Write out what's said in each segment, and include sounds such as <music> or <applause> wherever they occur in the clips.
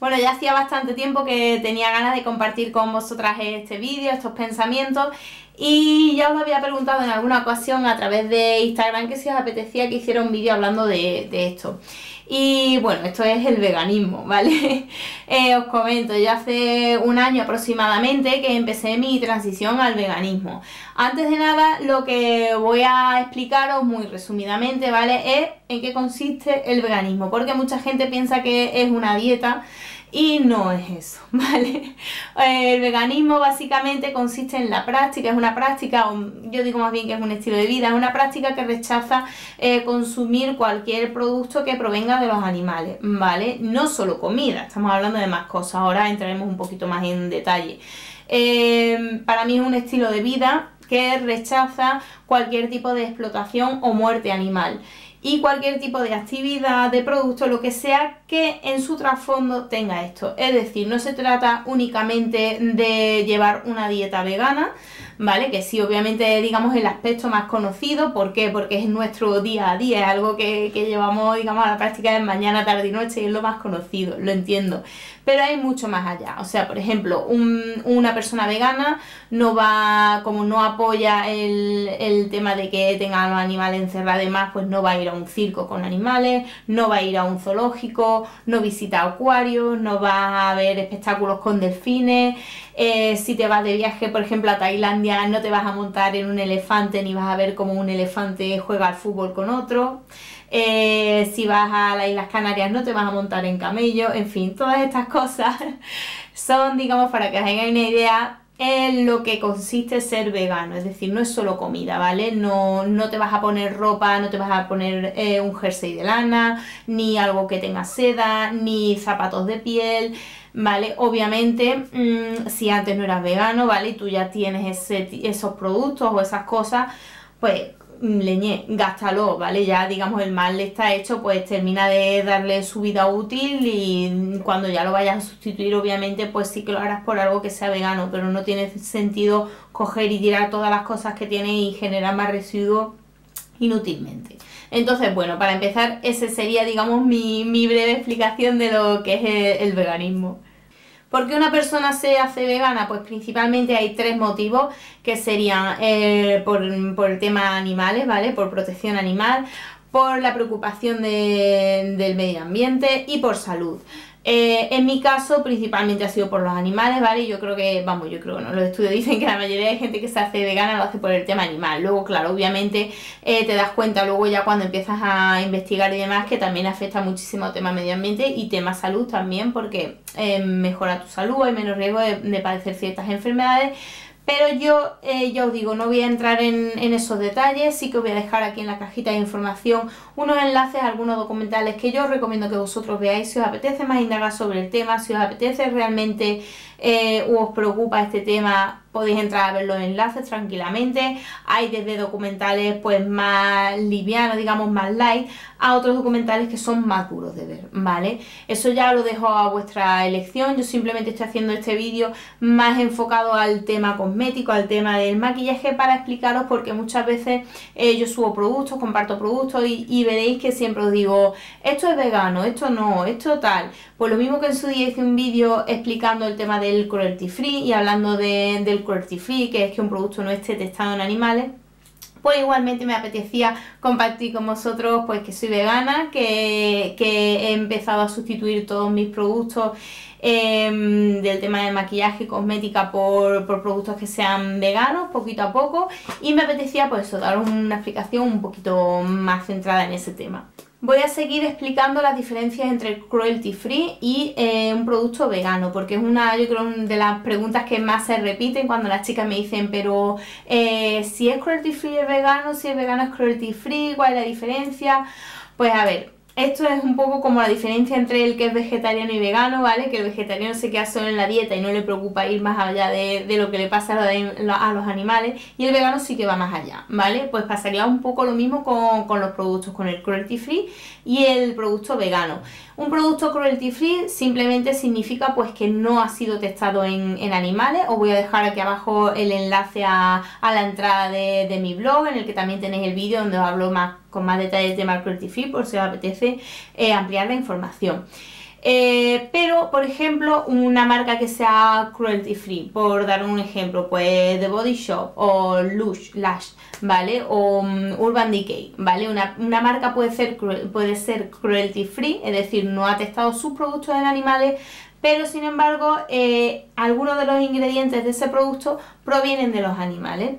Bueno, ya hacía bastante tiempo que tenía ganas de compartir con vosotras este vídeo, estos pensamientos y ya os había preguntado en alguna ocasión a través de Instagram que si os apetecía que hiciera un vídeo hablando de, esto. Y bueno, esto es el veganismo, <laughs> ¿vale? Eh, os comento, ya hace un año aproximadamente que empecé mi transición al veganismo. Antes de nada, lo que voy a explicaros muy resumidamente, ¿vale? Es en qué consiste el veganismo, porque mucha gente piensa que es una dieta y no es eso, <laughs> ¿vale? El veganismo básicamente consiste en la práctica, es una práctica, yo digo más bien que es un estilo de vida, es una práctica que rechaza eh, consumir cualquier producto que provenga de los animales, ¿vale? No solo comida, estamos hablando de más cosas, ahora entraremos un poquito más en detalle. Eh, para mí es un estilo de vida que rechaza cualquier tipo de explotación o muerte animal y cualquier tipo de actividad, de producto, lo que sea que en su trasfondo tenga esto. Es decir, no se trata únicamente de llevar una dieta vegana, ¿vale? Que sí, obviamente, digamos, el aspecto más conocido. ¿Por qué? Porque es nuestro día a día, es algo que, llevamos, digamos, a la práctica de mañana, tarde y noche y es lo más conocido, lo entiendo. Pero hay mucho más allá. O sea, por ejemplo, una persona vegana no va, como no apoya el, tema de que tenga a los animales encerrados y más, pues no va a ir a un circo con animales, no va a ir a un zoológico, no visita acuarios, no va a ver espectáculos con delfines. Eh, si te vas de viaje, por ejemplo, a Tailandia, no te vas a montar en un elefante ni vas a ver cómo un elefante juega al fútbol con otro. Eh, si vas a las Islas Canarias no te vas a montar en camello, en fin, todas estas <laughs> cosas son, digamos, para que os hagáis una idea en lo que consiste ser vegano, es decir, no es solo comida, ¿vale? No, no te vas a poner ropa, no te vas a poner eh, un jersey de lana, ni algo que tenga seda, ni zapatos de piel, ¿vale? Obviamente, mm, si antes no eras vegano, ¿vale? Y tú ya tienes esos productos o esas cosas, pues leñé, gástalo, ¿vale? Ya digamos el mal está hecho, pues termina de darle su vida útil y cuando ya lo vayas a sustituir, obviamente, pues sí que lo harás por algo que sea vegano, pero no tiene sentido coger y tirar todas las cosas que tiene y generar más residuos inútilmente. Entonces, bueno, para empezar, ese sería, digamos, mi, breve explicación de lo que es el veganismo. ¿Por qué una persona se hace vegana? Pues principalmente hay tres motivos que serían eh, por, por, el tema animales, ¿vale? Por protección animal, por la preocupación del medio ambiente y por salud. Eh, en mi caso, principalmente ha sido por los animales, ¿vale? Yo creo que, vamos, yo creo que no, los estudios dicen que la mayoría de gente que se hace vegana lo hace por el tema animal. Luego, claro, obviamente eh, te das cuenta luego ya cuando empiezas a investigar y demás que también afecta muchísimo al tema medio ambiente y tema salud también porque eh, mejora tu salud, hay menos riesgo de padecer ciertas enfermedades pero yo eh, ya os digo, no voy a entrar en, esos detalles, sí que os voy a dejar aquí en la cajita de información unos enlaces a algunos documentales que yo os recomiendo que vosotros veáis si os apetece más indagar sobre el tema, si os apetece realmente eh, o os preocupa este tema, podéis entrar a ver los enlaces tranquilamente. Hay desde documentales pues más livianos, digamos más light, a otros documentales que son más duros de ver, ¿vale? Eso ya lo dejo a vuestra elección. Yo simplemente estoy haciendo este vídeo más enfocado al tema cosmético, al tema del maquillaje para explicaros porque muchas veces eh, yo subo productos, comparto productos y, y veréis que siempre os digo esto es vegano, esto no, esto tal. Pues lo mismo que en su día hice un vídeo explicando el tema del cruelty free y hablando del free, que es que un producto no esté testado en animales, pues igualmente me apetecía compartir con vosotros pues que soy vegana, que, he empezado a sustituir todos mis productos em, del tema de maquillaje y cosmética por, por, productos que sean veganos, poquito a poco, y me apetecía pues eso, dar una explicación un poquito más centrada en ese tema. Voy a seguir explicando las diferencias entre cruelty free y eh, un producto vegano, porque es una, yo creo, de las preguntas que más se repiten cuando las chicas me dicen, pero eh, si es cruelty free es vegano, si es vegano es cruelty free, ¿cuál es la diferencia? Pues a ver, esto es un poco como la diferencia entre el que es vegetariano y vegano, ¿vale? Que el vegetariano se queda solo en la dieta y no le preocupa ir más allá de, lo que le pasa a, los animales y el vegano sí que va más allá, ¿vale? Pues pasaría un poco lo mismo con, los productos, con el cruelty free y el producto vegano. Un producto cruelty free simplemente significa pues que no ha sido testado en, animales. Os voy a dejar aquí abajo el enlace a, la entrada de, de mi blog en el que también tenéis el vídeo donde os hablo más con más detalles de free por si os apetece eh, ampliar la información. Eh, pero, por ejemplo, una marca que sea cruelty free, por dar un ejemplo, pues The Body Shop o Lush, Lash, ¿vale? O um, Urban Decay, ¿vale? Una, marca puede ser, puede ser cruelty free, es decir, no ha testado sus productos en animales, pero sin embargo, eh, algunos de los ingredientes de ese producto provienen de los animales.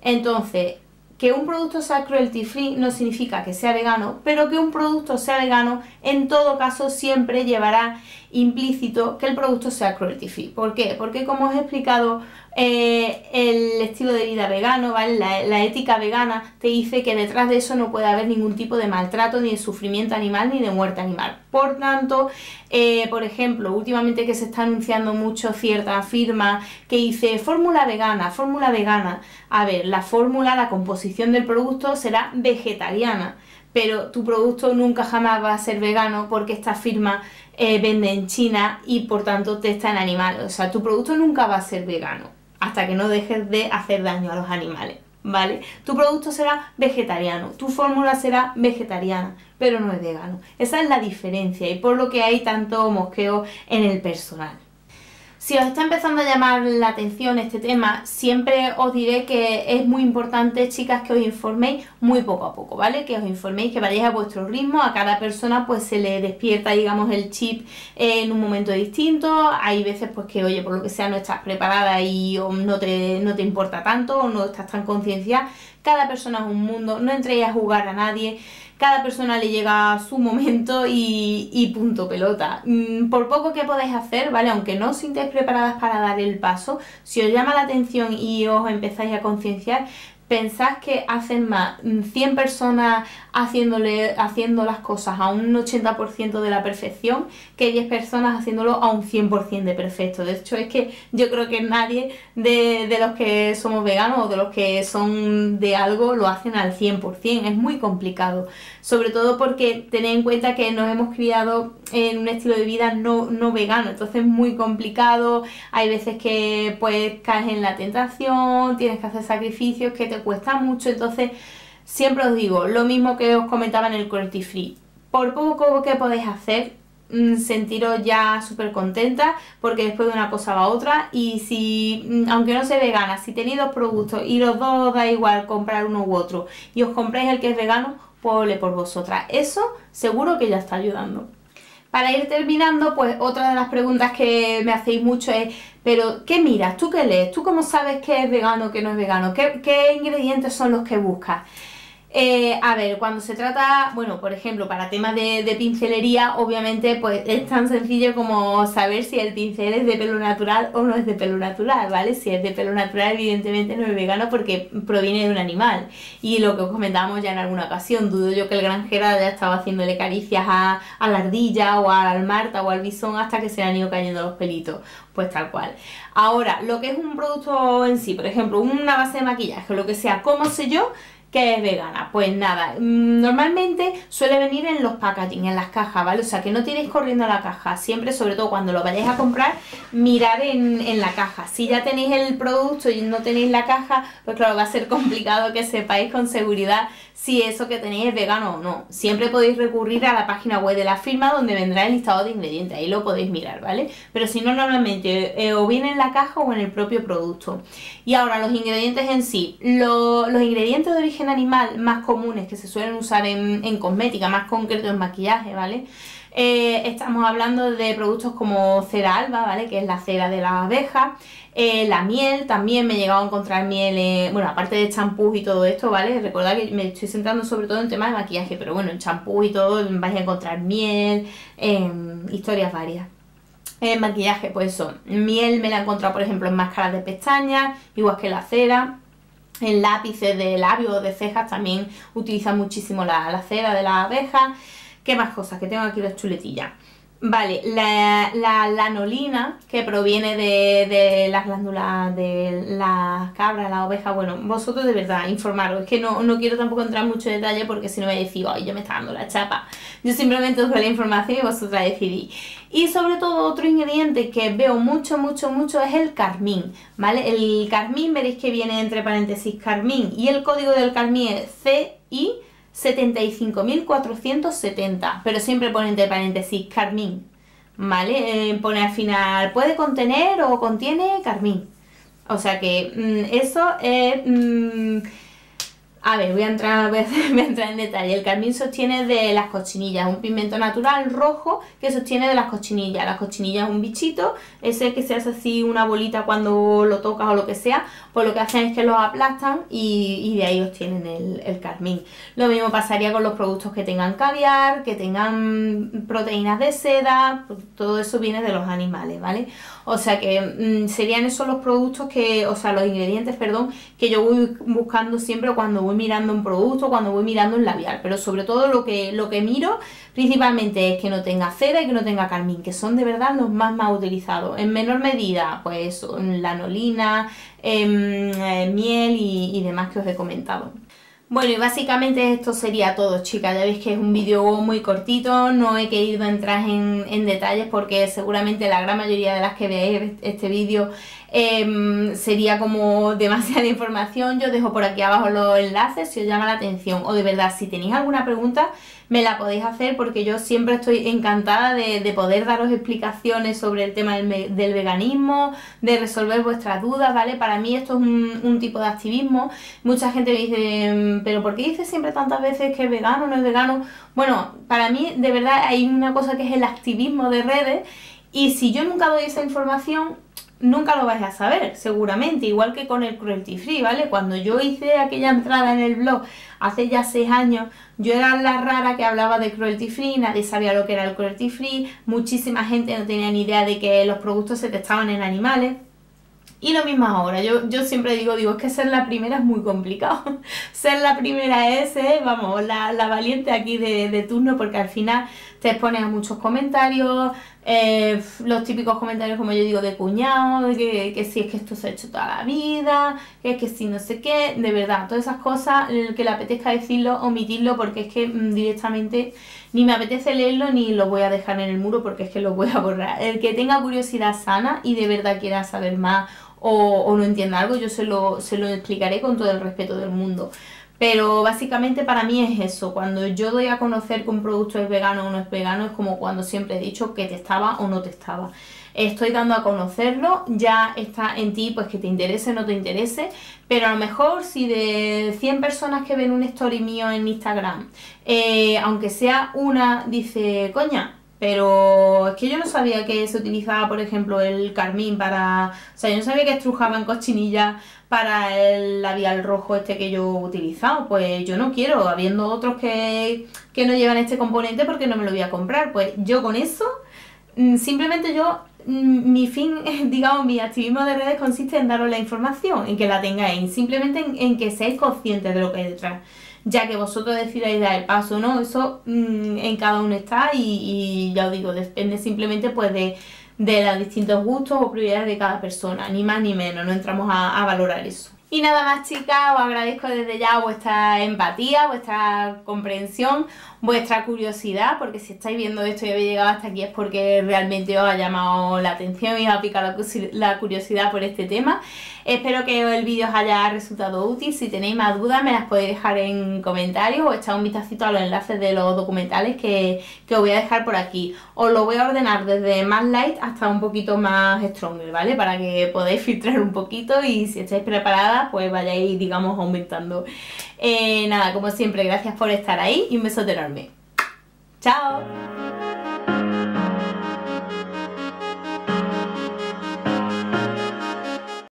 Entonces, que un producto sea cruelty free no significa que sea vegano, pero que un producto sea vegano en todo caso siempre llevará implícito que el producto sea cruelty free. ¿Por qué? Porque como os he explicado, eh, el estilo de vida vegano, ¿vale? La, ética vegana te dice que detrás de eso no puede haber ningún tipo de maltrato, ni de sufrimiento animal, ni de muerte animal. Por tanto, eh, por ejemplo, últimamente que se está anunciando mucho cierta firma que dice fórmula vegana, fórmula vegana. A ver, la fórmula, la composición del producto será vegetariana pero tu producto nunca jamás va a ser vegano porque esta firma eh, vende en China y por tanto testa en animales. O sea, tu producto nunca va a ser vegano hasta que no dejes de hacer daño a los animales. ¿Vale? Tu producto será vegetariano, tu fórmula será vegetariana, pero no es vegano. Esa es la diferencia y por lo que hay tanto mosqueo en el personal. Si os está empezando a llamar la atención este tema, siempre os diré que es muy importante, chicas, que os informéis muy poco a poco, ¿vale? Que os informéis, que vayáis a vuestro ritmo, a cada persona pues se le despierta, digamos, el chip en un momento distinto, hay veces pues que, oye, por lo que sea no estás preparada y no te, no te importa tanto o no estás tan concienciada, cada persona es un mundo, no entréis a jugar a nadie, cada persona le llega su momento y, punto pelota. Mm, por poco que podáis hacer, ¿vale? Aunque no os sintáis preparadas para dar el paso, si os llama la atención y os empezáis a concienciar, pensad que hacen más 100 mm, personas haciéndole, haciendo las cosas a un 80% de la perfección que 10 personas haciéndolo a un 100% de perfecto. De hecho, es que yo creo que nadie de, de, los que somos veganos o de los que son de algo lo hacen al 100%. Es muy complicado. Sobre todo porque tened en cuenta que nos hemos criado en un estilo de vida no, no vegano. Entonces es muy complicado. Hay veces que pues caes en la tentación, tienes que hacer sacrificios que te cuesta mucho. Entonces Siempre os digo, lo mismo que os comentaba en el cruelty free. Por poco que podéis hacer, mm, sentiros ya súper contenta porque después de una cosa va otra y si, mm, aunque no se vegana, si tenéis dos productos y los dos da igual comprar uno u otro y os compráis el que es vegano, pues por vosotras. Eso seguro que ya está ayudando. Para ir terminando, pues otra de las preguntas que me hacéis mucho es, pero ¿qué miras? ¿Tú qué lees? ¿Tú cómo sabes qué es vegano, qué no es vegano? ¿Qué, qué ingredientes son los que buscas? Eh, a ver, cuando se trata, bueno, por ejemplo, para temas de, pincelería, obviamente, pues es tan sencillo como saber si el pincel es de pelo natural o no es de pelo natural, ¿vale? Si es de pelo natural, evidentemente no es vegano porque proviene de un animal. Y lo que os comentábamos ya en alguna ocasión, dudo yo que el granjero haya estado haciéndole caricias a, la ardilla o al marta o al bisón hasta que se han ido cayendo los pelitos. Pues tal cual. Ahora, lo que es un producto en sí, por ejemplo, una base de maquillaje lo que sea, ¿cómo sé yo? Que es vegana? Pues nada, mm, normalmente suele venir en los packaging, en las cajas, ¿vale? O sea, que no tiréis corriendo a la caja. Siempre, sobre todo cuando lo vayáis a comprar, mirar en, en, la caja. Si ya tenéis el producto y no tenéis la caja, pues claro, va a ser <laughs> complicado que sepáis con seguridad si eso que tenéis es vegano o no. Siempre podéis recurrir a la página web de la firma donde vendrá el listado de ingredientes, ahí lo podéis mirar, ¿vale? Pero si no, normalmente eh, o viene en la caja o en el propio producto. Y ahora, los ingredientes en sí. los ingredientes de origen animal más comunes que se suelen usar en, en cosmética, más concreto en maquillaje, ¿vale? Eh, estamos hablando de productos como cera alba, ¿vale? Que es la cera de la abeja. Eh, la miel, también me he llegado a encontrar miel, bueno, aparte de champús y todo esto, ¿vale? Recordad que me estoy centrando sobre todo en temas de maquillaje, pero bueno, en champús y todo vais a encontrar miel, historias varias. En maquillaje, pues eso, miel me la he encontrado, por ejemplo, en máscaras de pestañas, igual que la cera. En lápices de labios o de cejas también utilizan muchísimo la, la cera de la abeja. ¿Qué más cosas? Que tengo aquí las chuletillas. Vale, la, la lanolina que proviene de, las glándulas de la cabra, la oveja, bueno, vosotros de verdad informaros, es que no, quiero tampoco entrar mucho en detalle porque si no me decís, ay, yo me está dando la chapa. Yo simplemente os doy la información y vosotras decidís. Y sobre todo otro ingrediente que veo mucho, mucho, mucho es el carmín, ¿vale? El carmín veréis que viene entre paréntesis carmín y el código del carmín es CI 75.470, pero siempre pone entre paréntesis carmín, ¿vale? Eh, pone al final, puede contener o contiene carmín. O sea que mm, eso es... Mm, a ver, voy a, entrar, voy a, <laughs> entrar en detalle. El carmín sostiene de las cochinillas, un pigmento natural rojo que sostiene de las cochinillas. Las cochinillas es un bichito, ese que se hace así una bolita cuando lo tocas o lo que sea, pues lo que hacen es que los aplastan y, de ahí obtienen el, el, carmín. Lo mismo pasaría con los productos que tengan caviar, que tengan proteínas de seda, todo eso viene de los animales, ¿vale? O sea que mm, serían esos los productos que, o sea, los ingredientes, perdón, que yo voy buscando siempre cuando voy mirando un producto, cuando voy mirando un labial. Pero sobre todo lo que, lo que miro principalmente es que no tenga cera y que no tenga carmín, que son de verdad los más más utilizados. En menor medida, pues lanolina, em, eh, miel y, demás que os he comentado. Bueno y básicamente esto sería todo chicas, ya veis que es un vídeo muy cortito, no he querido entrar en, detalles porque seguramente la gran mayoría de las que veáis este vídeo em, sería como demasiada <laughs> información, yo dejo por aquí abajo los enlaces si os llama la atención o de verdad si tenéis alguna pregunta me la podéis hacer porque yo siempre estoy encantada de, poder daros explicaciones sobre el tema del, veganismo, de resolver vuestras dudas, ¿vale? Para mí esto es un, tipo de activismo. Mucha gente me dice, pero ¿por qué dices siempre tantas veces que es vegano, no es vegano? Bueno, para mí de verdad hay una cosa que es el activismo de redes y si yo nunca doy esa información, nunca lo vais a saber, seguramente, igual que con el cruelty free, ¿vale? Cuando yo hice aquella entrada en el blog hace ya seis años, yo era la rara que hablaba de cruelty free, nadie sabía lo que era el cruelty free, muchísima gente no tenía ni idea de que los productos se testaban en animales. Y lo mismo ahora, yo, yo siempre digo, digo, es que ser la primera es muy complicado. <laughs> ser la primera es, eh, vamos, la, valiente aquí de, de turno, porque al final te expones a muchos comentarios, eh, los típicos comentarios, como yo digo, de cuñado, de que, si es que esto se ha hecho toda la vida, que es que si no sé qué, de verdad, todas esas cosas, el que le apetezca decirlo, omitirlo, porque es que mm, directamente ni me apetece leerlo ni lo voy a dejar en el muro porque es que lo voy a borrar. El que tenga curiosidad sana y de verdad quiera saber más o, no entienda algo, yo se lo, se lo explicaré con todo el respeto del mundo. Pero básicamente para mí es eso, cuando yo doy a conocer que un producto es vegano o no es vegano, es como cuando siempre he dicho que te estaba o no te estaba. Estoy dando a conocerlo, ya está en ti pues que te interese o no te interese, pero a lo mejor si de 100 personas que ven un story mío en Instagram, eh, aunque sea una, dice, coña, pero es que yo no sabía que se utilizaba, por ejemplo, el carmín para... O sea, yo no sabía que estrujaban cochinillas para el labial rojo este que yo he utilizado. Pues yo no quiero, habiendo otros que, que no llevan este componente porque no me lo voy a comprar. Pues yo con eso, mm, simplemente yo, mm, mi fin, <laughs> digamos, mi activismo de redes consiste en daros la información, en que la tengáis, simplemente en, que seáis conscientes de lo que hay detrás. Ya que vosotros decidáis dar el paso, ¿no? Eso mm, en cada uno está y, y ya os digo, depende simplemente pues de de los distintos gustos o prioridades de cada persona, ni más ni menos, no entramos a, valorar eso. Y nada más chicas, os agradezco desde ya vuestra empatía, vuestra comprensión, vuestra curiosidad, porque si estáis viendo esto y habéis llegado hasta aquí es porque realmente os ha llamado la atención y os ha picado la curiosidad por este tema. Espero que el vídeo os haya resultado útil. Si tenéis más dudas me las podéis dejar en comentarios o echar un vistacito a los enlaces de los documentales que, os voy a dejar por aquí. Os lo voy a ordenar desde más light hasta un poquito más stronger, ¿vale? Para que podáis filtrar un poquito y si estáis preparadas pues vayáis, digamos, aumentando. Eh, nada, como siempre, gracias por estar ahí y un besote enorme. ¡Chao!